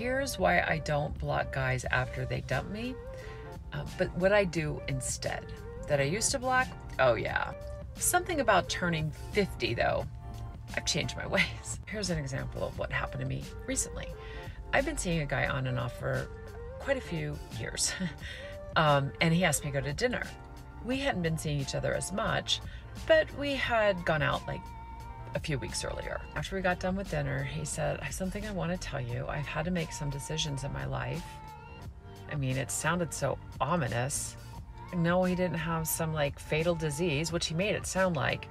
Here's why I don't block guys after they dump me. Uh, but what I do instead that I used to block, oh yeah. Something about turning 50 though. I've changed my ways. Here's an example of what happened to me recently. I've been seeing a guy on and off for quite a few years, um, and he asked me to go to dinner. We hadn't been seeing each other as much, but we had gone out like a few weeks earlier. After we got done with dinner, he said, I have something I want to tell you. I've had to make some decisions in my life. I mean, it sounded so ominous. No, he didn't have some like fatal disease, which he made it sound like.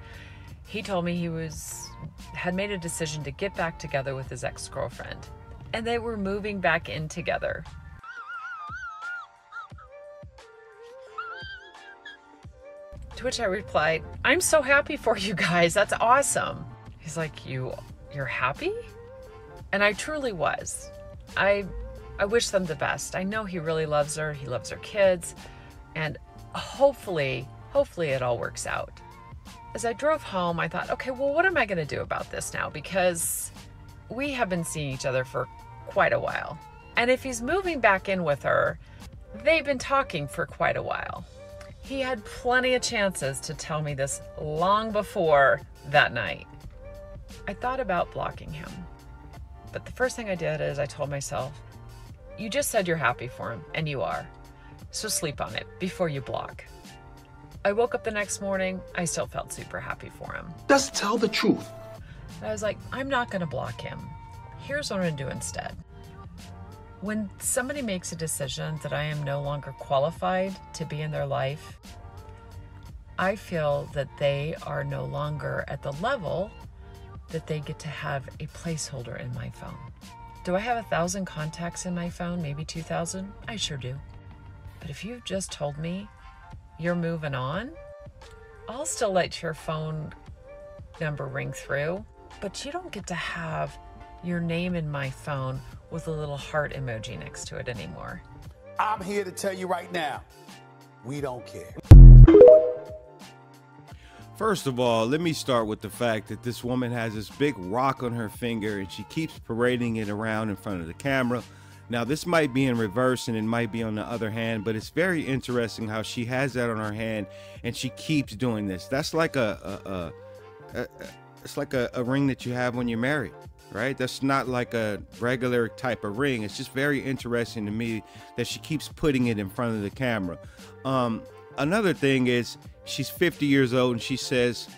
He told me he was had made a decision to get back together with his ex-girlfriend and they were moving back in together. To which I replied, "I'm so happy for you guys. That's awesome." He's like, "You you're happy?" And I truly was. I I wish them the best. I know he really loves her. He loves her kids, and hopefully, hopefully it all works out. As I drove home, I thought, "Okay, well what am I going to do about this now because we have been seeing each other for quite a while. And if he's moving back in with her, they've been talking for quite a while. He had plenty of chances to tell me this long before that night. I thought about blocking him. But the first thing I did is I told myself, you just said you're happy for him, and you are. So sleep on it before you block. I woke up the next morning, I still felt super happy for him. Just tell the truth. I was like, I'm not going to block him. Here's what I'm going to do instead. When somebody makes a decision that I am no longer qualified to be in their life, I feel that they are no longer at the level that they get to have a placeholder in my phone. Do I have a thousand contacts in my phone? Maybe 2,000? I sure do. But if you've just told me you're moving on, I'll still let your phone number ring through but you don't get to have your name in my phone with a little heart emoji next to it anymore. I'm here to tell you right now, we don't care. First of all, let me start with the fact that this woman has this big rock on her finger and she keeps parading it around in front of the camera. Now, this might be in reverse and it might be on the other hand, but it's very interesting how she has that on her hand and she keeps doing this. That's like a, a, a, a it's like a, a ring that you have when you're married right? That's not like a regular type of ring. It's just very interesting to me that she keeps putting it in front of the camera. Um, another thing is she's 50 years old and she says,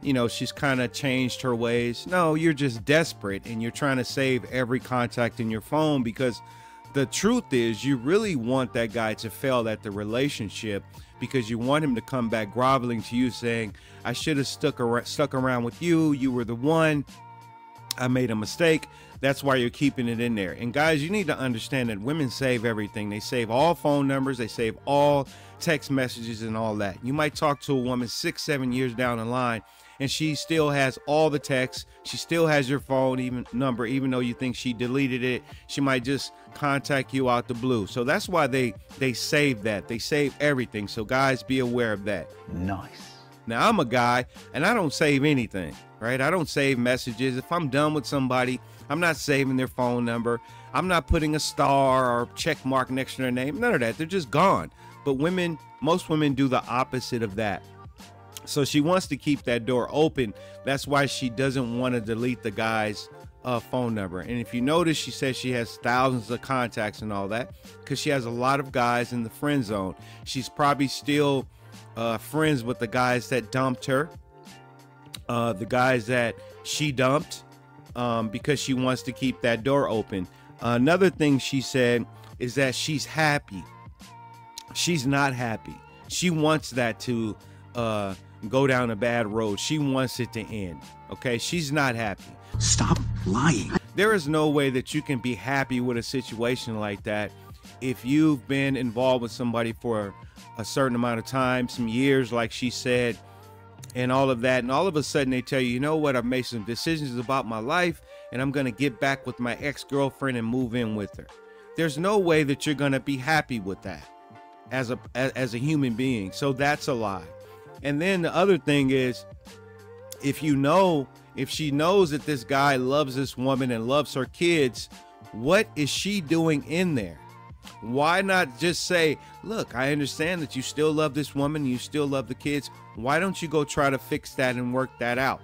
you know, she's kind of changed her ways. No, you're just desperate and you're trying to save every contact in your phone because the truth is you really want that guy to fail at the relationship because you want him to come back groveling to you saying, I should have stuck, ar- stuck around with you. You were the one. I made a mistake. That's why you're keeping it in there. And guys, you need to understand that women save everything. They save all phone numbers, they save all text messages and all that. You might talk to a woman six, seven years down the line and she still has all the texts. She still has your phone even number, even though you think she deleted it. She might just contact you out the blue. So that's why they they save that. They save everything. So guys, be aware of that. Nice. Now I'm a guy and I don't save anything, right? I don't save messages. If I'm done with somebody, I'm not saving their phone number. I'm not putting a star or check mark next to their name. None of that. They're just gone. But women, most women do the opposite of that. So she wants to keep that door open. That's why she doesn't want to delete the guy's uh, phone number. And if you notice, she says she has thousands of contacts and all that because she has a lot of guys in the friend zone. She's probably still uh, friends with the guys that dumped her, uh, the guys that she dumped um, because she wants to keep that door open. another thing she said is that she's happy. She's not happy. She wants that to uh, go down a bad road. She wants it to end. Okay, she's not happy. Stop lying. There is no way that you can be happy with a situation like that if you've been involved with somebody for a certain amount of time, some years, like she said, and all of that. And all of a sudden they tell you, you know what, I've made some decisions about my life and I'm going to get back with my ex girlfriend and move in with her. There's no way that you're going to be happy with that as a as a human being. So that's a lie. And then the other thing is, if you know, if she knows that this guy loves this woman and loves her kids, What is she doing in there? Why not just say, look, I understand that you still love this woman, you still love the kids. Why don't you go try to fix that and work that out?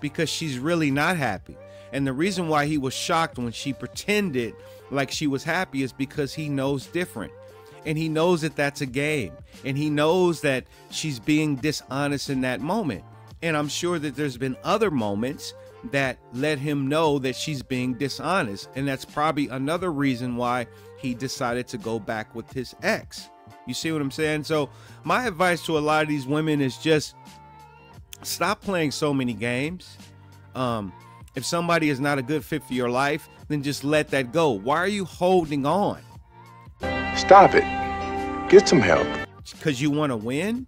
Because she's really not happy. And the reason why he was shocked when she pretended like she was happy is because he knows different. And he knows that that's a game. And he knows that she's being dishonest in that moment. And I'm sure that there's been other moments that let him know that she's being dishonest. And that's probably another reason why he decided to go back with his ex. You see what I'm saying? So, my advice to a lot of these women is just stop playing so many games. Um, if somebody is not a good fit for your life, then just let that go. Why are you holding on? Stop it. Get some help. Because you want to win?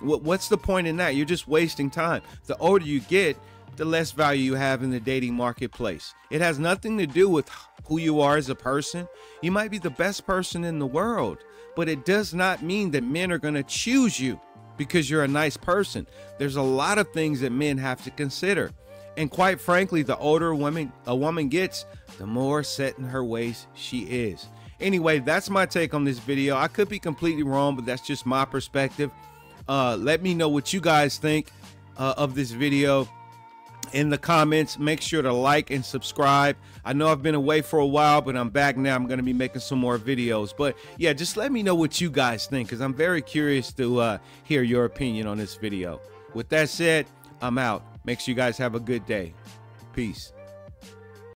What's the point in that? You're just wasting time. The older you get, the less value you have in the dating marketplace. It has nothing to do with who you are as a person. You might be the best person in the world, but it does not mean that men are going to choose you because you're a nice person. There's a lot of things that men have to consider. And quite frankly, the older a woman a woman gets, the more set in her ways she is. Anyway, that's my take on this video. I could be completely wrong, but that's just my perspective. Uh, let me know what you guys think uh, of this video in the comments. Make sure to like and subscribe. I know I've been away for a while, but I'm back now. I'm going to be making some more videos. But yeah, just let me know what you guys think because I'm very curious to uh, hear your opinion on this video. With that said, I'm out. Make sure you guys have a good day. Peace.